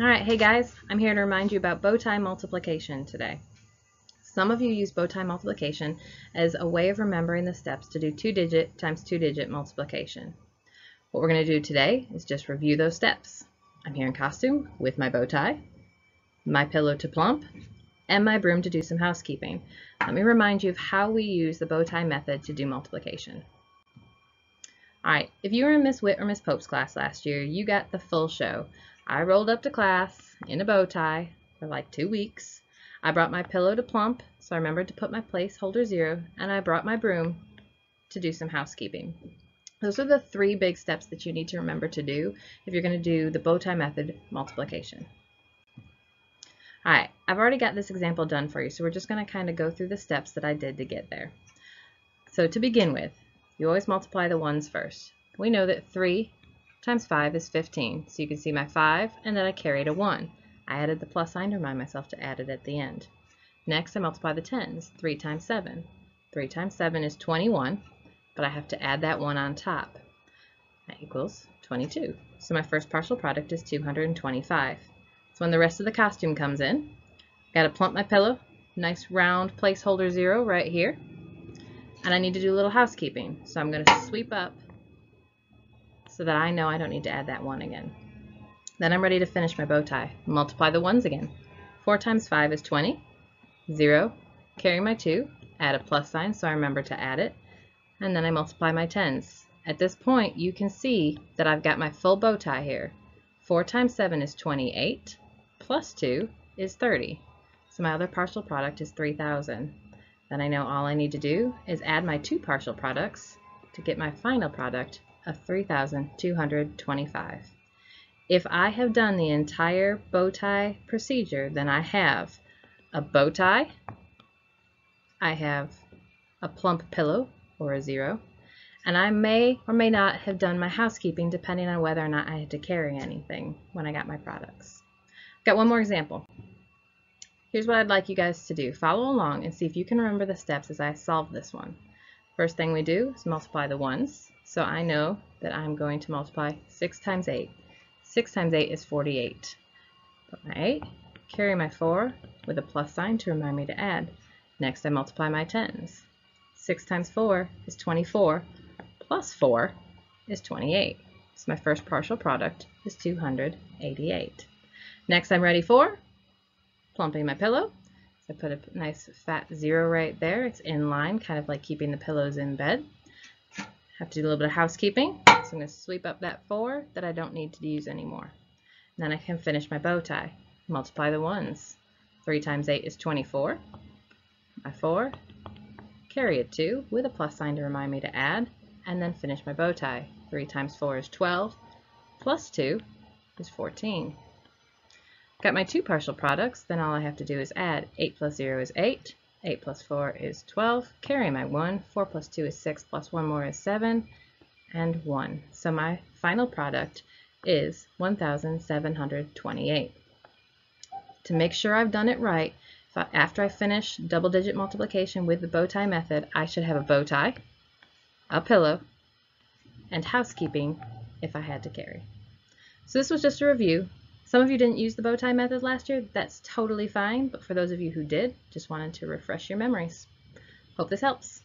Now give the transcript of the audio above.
All right, hey guys, I'm here to remind you about bow tie multiplication today. Some of you use bow tie multiplication as a way of remembering the steps to do two digit times two digit multiplication. What we're going to do today is just review those steps. I'm here in costume with my bow tie, my pillow to plump, and my broom to do some housekeeping. Let me remind you of how we use the bow tie method to do multiplication. Alright, if you were in Miss Witt or Miss Pope's class last year, you got the full show. I rolled up to class in a bow tie for like two weeks. I brought my pillow to plump, so I remembered to put my placeholder zero, and I brought my broom to do some housekeeping. Those are the three big steps that you need to remember to do if you're going to do the bow tie method multiplication. Alright, I've already got this example done for you, so we're just going to kind of go through the steps that I did to get there. So to begin with, you always multiply the ones first. We know that 3 times 5 is 15. So you can see my 5 and then I carried a 1. I added the plus sign to remind myself to add it at the end. Next I multiply the tens. 3 times 7. 3 times 7 is 21, but I have to add that 1 on top. That equals 22. So my first partial product is 225. So when the rest of the costume comes in, got to plump my pillow, nice round placeholder 0 right here, and I need to do a little housekeeping. So I'm going to sweep up so that I know I don't need to add that one again. Then I'm ready to finish my bow tie. Multiply the ones again. 4 times 5 is 20. 0. Carry my 2. Add a plus sign so I remember to add it. And then I multiply my tens. At this point, you can see that I've got my full bow tie here. 4 times 7 is 28. Plus 2 is 30. So my other partial product is 3,000. Then I know all I need to do is add my two partial products to get my final product, of 3,225. If I have done the entire bow tie procedure, then I have a bow tie, I have a plump pillow, or a zero, and I may or may not have done my housekeeping depending on whether or not I had to carry anything when I got my products. Got one more example. Here's what I'd like you guys to do. Follow along and see if you can remember the steps as I solve this one. First thing we do is multiply the ones. So I know that I'm going to multiply 6 times 8. 6 times 8 is 48. Put my 8, carry my 4 with a plus sign to remind me to add. Next I multiply my 10s. 6 times 4 is 24, plus 4 is 28. So my first partial product is 288. Next I'm ready for plumping my pillow. So I put a nice fat zero right there. It's in line, kind of like keeping the pillows in bed. Have to do a little bit of housekeeping. So I'm going to sweep up that 4 that I don't need to use anymore. And then I can finish my bow tie. Multiply the ones. 3 times 8 is 24. My 4. Carry a 2 with a plus sign to remind me to add. And then finish my bow tie. 3 times 4 is 12. Plus 2 is 14. Got my two partial products, then all I have to do is add. 8 plus 0 is 8. 8 plus 4 is 12. Carry my 1. 4 plus 2 is 6, plus 1 more is 7, and 1. So my final product is 1,728. To make sure I've done it right, after I finish double digit multiplication with the bow tie method, I should have a bow tie, a pillow, and housekeeping if I had to carry. So this was just a review. Some of you didn't use the bow tie method last year. That's totally fine, but for those of you who did, just wanted to refresh your memories. Hope this helps.